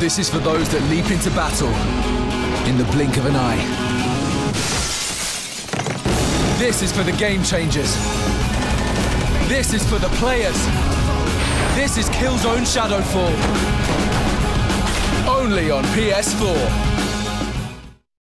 This is for those that leap into battle in the blink of an eye. This is for the game changers. This is for the players. This is Killzone Shadow Fall. Only on PS4.